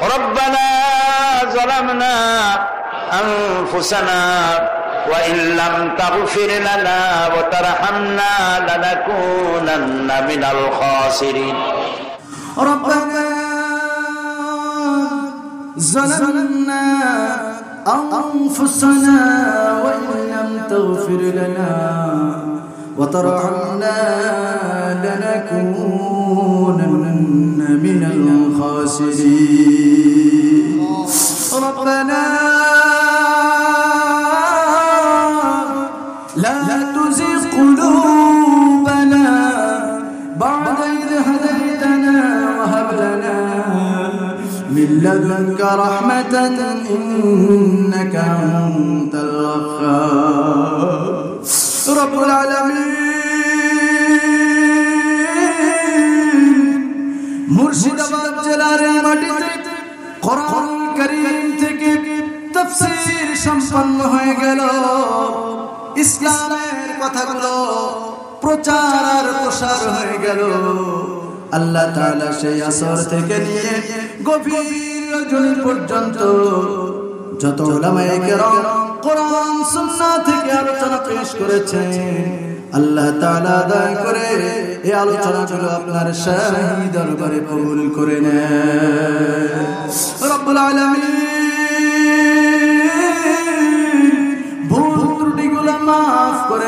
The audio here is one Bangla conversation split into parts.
ربنا ظلمنا أنفسنا وإن لم تغفر لنا وترحمنا لنكونن من الخاسرين. ربنا ظلمنا أنفسنا وإن لم تغفر لنا وترحمنا لنكونن من الخاسرين. ربنا لا تزغ قلوبنا بعد إذ هديتنا وهب لنا من لدنك رحمة إنك أنت الوهاب رب العالمين মুর্শিদাবাদ জেলার এই মাটিতে কোরআন করিম থেকে তাফসীর সম্পন্ন হয়ে গেল। ইসলামের কথাগুলো প্রচার আর প্রসার হয়ে গেল। আল্লাহ তাআলা সেই আসর থেকে নিয়ে গভীর রজনী পর্যন্ত যত ওলামায়ে কেরাম কোরআন, সুন্নাহ থেকে আলোচনা পেশ করেছেন, আল্লাহ তাআলা দয়া করে এই আলোচনাগুলো আপনার শাহী দরবারে কবুল করে নেন। রব্বুল আলামিন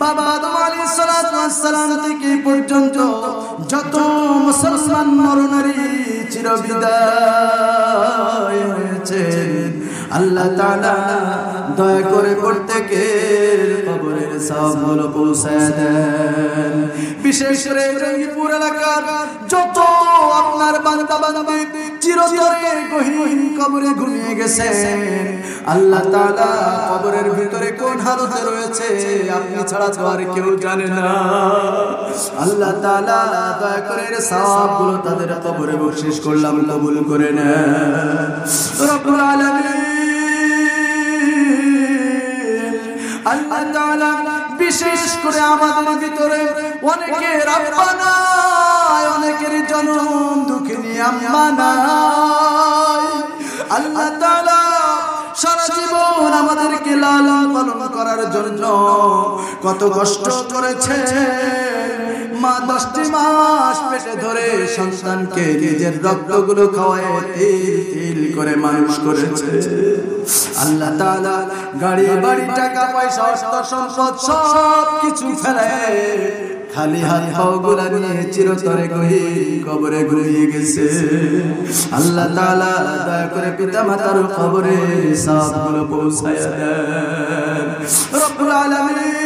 বাবা আদম আলী সালাম থেকে পর্যন্ত যত মুসলমান মরণারি চিরবিদায় হয়েছে আল্লাহ তাআলা দয়া করে প্রত্যেকে বিশেষ করে এলাকার যত আপনার বান্দা গহীন কবরে ঘুমিয়ে গেছে আল্লাহ তাআলা কবরের ভিতরে কোন হালতে রয়েছে আপনি ছাড়া তো আর কেউ জানে না। আল্লাহ তাআলা দয়া করে তাদের কবরে বকশিশ করলাম, কবুল করে নেন। রব্বুল আলামিন আল্লাহ তাআলা বিশেষ করে আমাদের ভিতরে অনেকের আব্বা নাই, অনেকের জনম দুঃখিনী আম্মা নাই। আল্লাহ তাআলা সারা জীবন আমাদেরকে লালন পালন করার জন্য কত কষ্ট করেছে মা দশটি মাস পেটে ধরে সন্তানকে নিজের রক্তগুলো খাওয়ায় তিল করে মানুষ করেছে। আল্লাহ তাআলা গাড়ি, বাড়ি, টাকা, পয়সা অর্থ সম্পদ সব কিছু ফেলে। খালি হাত পাও গুলা নিয়ে চিরতরে গহীন কবরে ঘুরিয়ে গেছে। আল্লাহ তাআলা দয়া করে পিতা মাতার কবরে সবগুলো পৌঁছায় রব্বুল আলামিন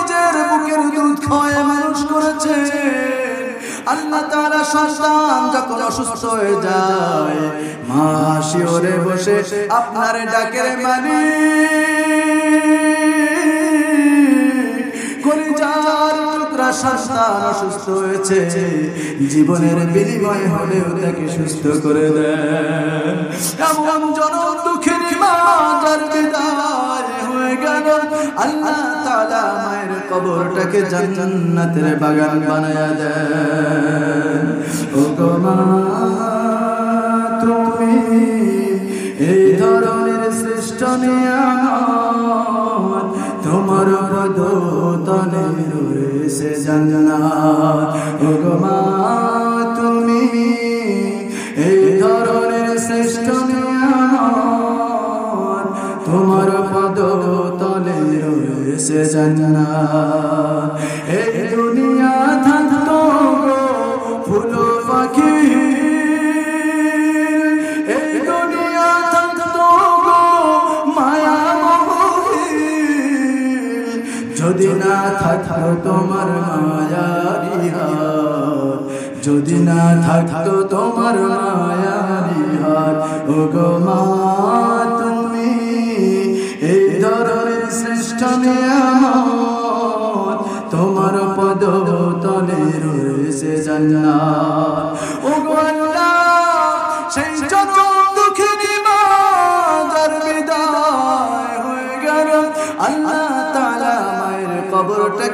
নিজের বুকের দুধ খয়ে মানুষ করেছে। আল্লাহ তারা সন্তান যখন অসুস্থ হয়ে যায়, মা শিওরে বসে আপনার ডাকের মানে হয়েছে, জীবনের বিনিময় হলেও তাকে সুস্থ করে দেন। এমন জনম দুঃখের হয়ে মায়ের কবরটাকে জান্নাতের বাগান বানায়া দেন। ও মা, তুমি এই ধরনের শ্রেষ্ঠ নিয়ামত তোমার পদতলে রয়েছে জান্নাত ও গো মা তুমি এই ধরনের শ্রেষ্ঠ নিয়ামত তোমার পদ তলে রয়েছে জান্নাত যদি না থাকতো তোমার মায়ারি হাত, যদি না থাকতো তোমার মায়ারি হাত ও গো তুমি এই ধরনের শ্রেষ্ঠ তোমার পদ তলে রয়েছে জান্নাত।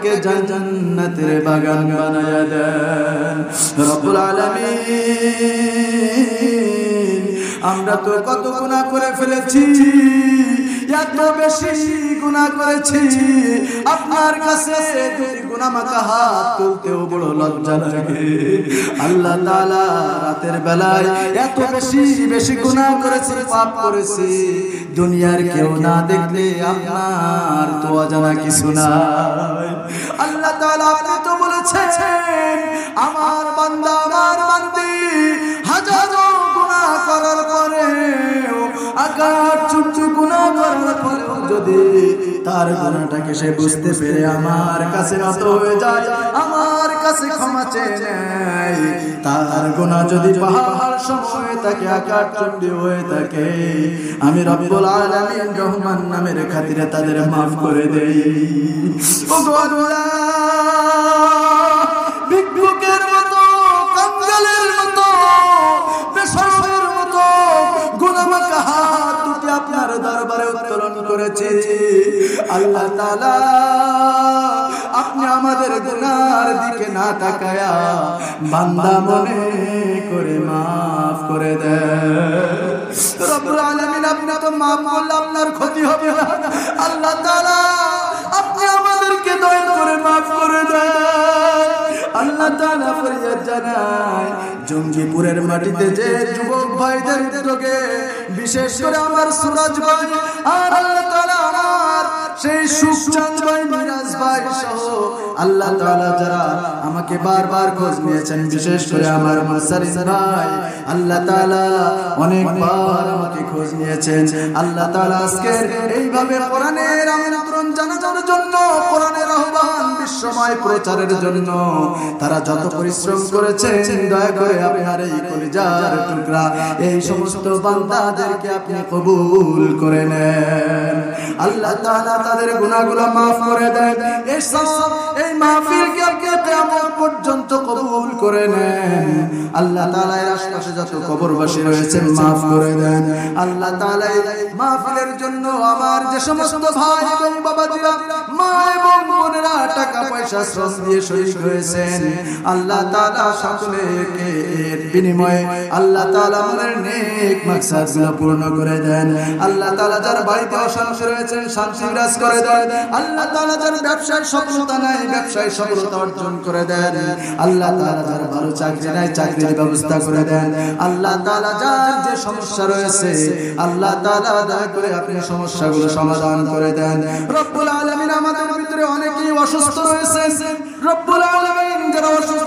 কবরটাকে জান্নাতের বাগান বানায় দেন। রব্বুল আলামিন আমরা তো কত গুনাহ করে ফেলেছি। এত বেশি গুনাহ করেছি, আপনার কাছে গুনাহ মাখা হাত তুলতেও বড় লজ্জা লাগে। আল্লাহ রাতের বেলায় এত বেশি বেশি গুনাহ করেছি, পাপ করেছি। দুনিয়ার কেউ না দেখলে আপনার তো অজানা কিছু নাই। আল্লাহ আপনি তো বলেছেন, আমার বান্দা, আমার বান্দি, হাজারো তার গুনাহটাকে সে বুঝতে পেরে আমার কাছে হয়ে যায়, আমার কাছে ক্ষমা চেয়ে তার গুনাহ যদি পাহাড় সময় তাকে আকার হয়ে থাকে, আমি রব্বুল আলামিন রহমান নামের খাতিরে তাদের মাফ করে দেই। ও আল্লাহ তালা আপনি আমাদের গুনার দিকে না তাকায়া বান্দা মনে করে মাফ করে দেন। রব্বুল আলামিন, আপনি তো মাফ করলে আপনার ক্ষতি হবে না। আল্লাহ তাআলা আপনি আমাদেরকে দয়া করে মাফ করে দেন। আল্লাহ তাআলা ফরিয়াদ জানায়, জঙ্গিপুরের মাটিতে যে যুবক ভাইদের রোগে বিশেষ করে আমার সুরাজ ভাই আর আল্লাহ তাআলা আমার সেই সুখচাঁদ ভাই, মিরাজ ভাই সহ আল্লাহ তাআলা যারা আমাকে বারবার খোঁজ নিয়েছেন, বিশেষ করে আমার মাসারিন ভাই, আল্লাহ তাআলা অনেকবার আমাকে খোঁজ নিয়েছেন। আল্লাহ তাআলা আজকে এইভাবে কোরআনের আমন্ত্রণ জানানোর জন্য, কোরআনের আহ্বান বিশ্বময় প্রচারের জন্য তারা যত পরিশ্রম করেছেন, দয়া করে আপনার এই কলিজার টুকরা, এই সমস্ত বান্দাদেরকে আপনি কবুল করে নেন। আল্লাহ তাআলা তাদের গুনাহগুলো maaf করে দেন। এই সব এই মাহফিলকে কিয়ামত পর্যন্ত কবুল করে নেন। আল্লাহ তাআলা এর আশপাশে যত কবরবাসী রয়েছে maaf করে দেন। আল্লাহ মাহফিলের জন্য আমার যে সমস্ত ভাই এবং বাবাজিরা, মা এবং বোনেরা টাকা, পয়সা, শ্রম দিয়ে শহীদ হয়েছেন। আল্লাহ এর বিনিময়ে আল্লাহ আমাদের নেক পূর্ণ করে দেন। আল্লাহ বাড়িতে অশান্তি রয়েছেন, শান্তি বিরাজ করে দেন। আল্লাহ ব্যবসায় সফলতা নাই ব্যবসায় সফলতা অর্জন করে দেন। আল্লাহ যার ভালো চাকরি নাই চাকরির ব্যবস্থা করে দেন। আল্লাহ যার যে সমস্যা রয়েছে, আল্লাহ তাআলা করে আপনি সমস্যাগুলো সমাধান করে দেন। রব্বুল আলামিন আমাদের ভিতরে অনেকেই অসুস্থ রয়েছে রব্বুল আলামিন যারা অসুস্থ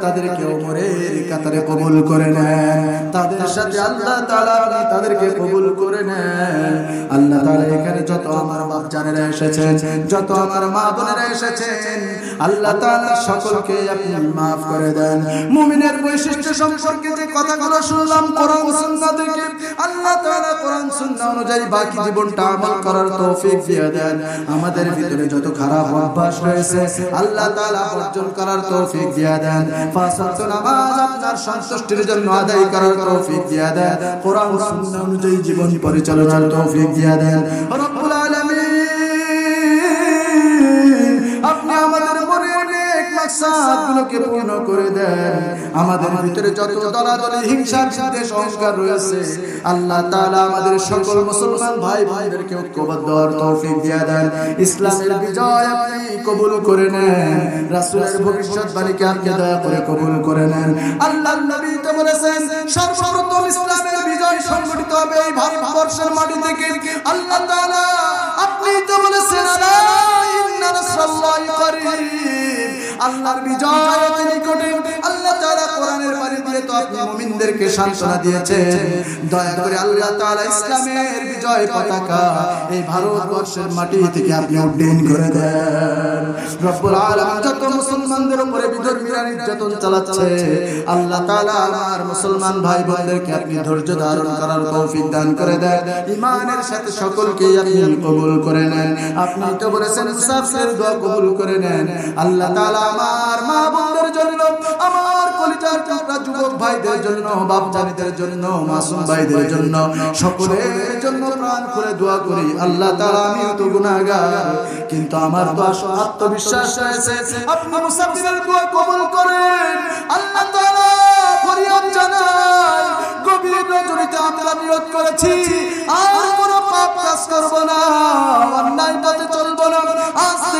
তাদেরকে ওমরের কাতারে কবুল করে নেন তাদের সাথে আল্লাহ তাআলা তাদেরকে কবুল করে নেন আল্লাহ তাআলা এখানে যত আমার বাপ জানেরা এসেছেন যত আমার মা বোনেরা এসেছেন আল্লাহ তাআলা সকলকে আপনি maaf করে দেন। মুমিনের বৈশিষ্ট্য সম্পর্কে যে কথাগুলো শুনলাম কোরআন সুন্নাহ থেকে আল্লাহ তাআলা কোরআন সুন্নাহ অনুযায়ী বাকি জীবনটা আমল করার তৌফিক দিয়ে দেন। আমাদের ভিতরে যত খারাপ অভ্যাস রয়েছে, আল্লাহ তাআলা বর্জন করার তৌফিক দিয়ে দেন। পাঁচ ওয়াক্ত নামাজ আপনার সন্তুষ্টির জন্য আদায় করার তৌফিক দিয়ে দেন। কোরআন সুন্নাহ অনুযায়ী জীবন পরিচালনার তৌফিক দিয়ে দেন। রব্বুল আলামিন, আপনি আমাদের মাকসাদগুলোকে পূর্ণ করে দেন আমাদের ভিতরে যত দলাদলি, হিংসা, বিদ্বেষ, অহংকার রয়েছে, আল্লাহ তাআলা আমাদের সকল মুসলমান ভাই ভাইদেরকে ঐক্যবদ্ধ হওয়ার তৌফিক দিয়ে দেন। ইসলামের বিজয় আপনি কবুল করে নেন। রাসূলের ভবিষ্যৎবাণীকে আপনি দয়া করে কবুল করে নেন। আল্লাহর নবী তো বলেছেন, সর্বপ্রথম ইসলামের বিজয় সংগঠিত হবে এই ভারতবর্ষের মাটি থেকে। আল্লাহ তাআলা আপনি তো বলেছেন আলা আল্লাহর বিজয় অতি নিকটে আল্লাহ তাআলা কোরআনের বাণী দিয়ে তো আপনি মুমিনদেরকে সান্ত্বনা দিয়েছেন। দয়া করে আল্লাহ তাআলা ইসলামের বিজয় পতাকা এই ভারতবর্ষের মাটি থেকে আপনি উড্ডীন করে দেন। রব্বুল আলামিন যত মুসলমানদের উপরে বিধর্মীরা নির্যাতন চালাচ্ছে, আল্লাহ তাআলা আমার মুসলমান ভাই বোনদেরকে আপনি ধৈর্য ধারণ করার তৌফিক দান করে দেন। ইমানের সাথে সকলকে আপনি কবুল করে নেন। আপনি তো বলেছেন মুসাফির দোয়া কবুল করে নেন। আল্লাহ তাআলা আমার মা বোনদের জন্য, আমার কলিজার টুকরা যুবক ভাইদের জন্য বাপ জানিদের জন্য, মাসুম ভাইদের জন্য, সকলের জন্য প্রাণ করে দোয়া করি। আল্লাহ তাআলা আমি তো গুনাহগার। কিন্তু আমার তো আত্মবিশ্বাস রয়েছে। আপনি মুসাফিরের দোয়া কবুল করেন। আল্লাহ তাআলা ফরিয়াদ জানাই গভীর রজনীতে আমরা নিয়ত করেছি। আর কোনো পাপ কাজ করব না, অন্যায় পথে চলব না।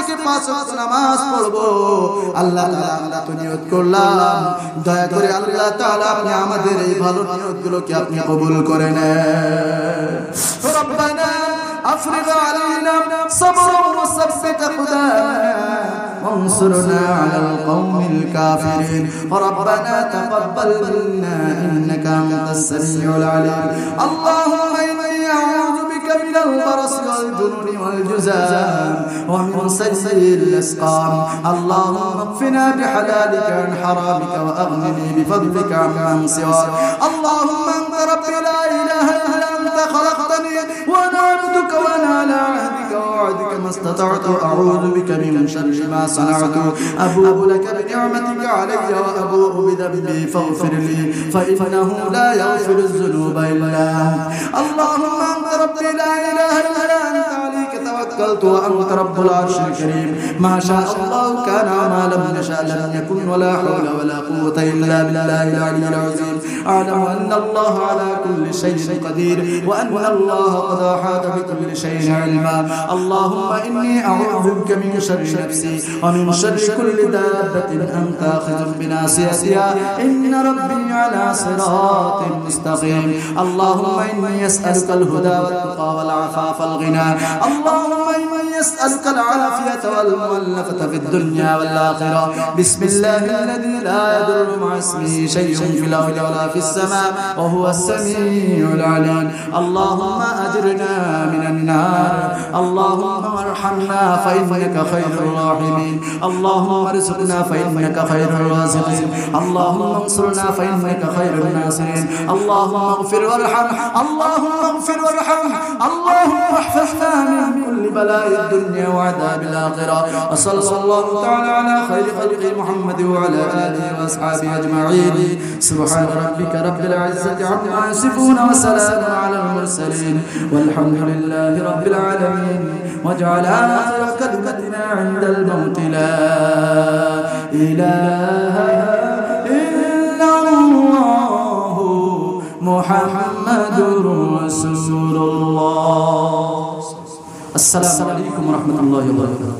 থেকে পাঁচ ওয়াক্ত নামাজ পড়ব আল্লাহ তাআলা আমরা তো নিয়ত করলাম দয়া করে আল্লাহ তাআলা আপনি আমাদের এই ভালো নিয়তগুলোকে আপনি কবুল করে নেন রব্বানা আফরিগ আলাইনা সাবরা وثبت قدامنا وانصرنا على القوم الكافرين ربنا تقبل منا انك انت السميع العليم اللهم اني اعوذ بك من البرص والجنون والجزام ومن سيء الأسقام. اللهم اكفنا بحلالك عن حرامك وأغنني بفضلك عمن سواك. اللهم أنت ربي لا إله إلا انت خلقتني؟ وأنا عبدك وأنا على عهدك ووعدك ما استطعت. أعوذ بك من شر ما صنعت. أبوء لك بنعمتك علي وأبوء بذنبي فاغفر لي فإنه لا يغفر الذنوب انت اللهم أنت ربي لا إله إلا أنت. عليك توكلت وأنت رب العرش الكريم. ما شاء الله كان وما لم يشاء لم يكن ولا حول ولا قوة إلا بالله العلي العظيم. أعلم أن الله على كل شيء قدير. وأن الله قد أحاط بكل شيء علما. اللهم إني اعوذ بك من شر نفسي ومن شر كل دابة أنت آخذ بناصيتها. إن ربي على صراط مستقيم. اللهم إني أسألك الهدى والتقى والعفاف والغنى. اللهم إني أسألك العافية والمؤلفة في الدنيا والآخرة. بسم الله الذي لا يضر مع اسمه شيء في الأرض ولا في السماء وهو السميع العليم. اللهم أجرنا من النار. اللهم ارحمنا فإنك خير الراحمين. اللهم ارزقنا فإنك خير الرازقين. اللهم انصرنا فإنك خير الناصرين. اللهم اغفر وارحم. اللهم اغفر وارحم. اللهم احفظنا من كل بلاء الدنيا وعذاب الآخرة. وصلى الله تعالى على خير خلقه محمد وعلى آله وأصحابه أجمعين. سبحان ربك رب العزة عما يصفون وسلام على المرسلين والحمد لله رب العالمين واجعل آخر كلمتنا عند الموت لا إله إلا الله محمد رسول الله. السلام عليكم ورحمة الله وبركاته.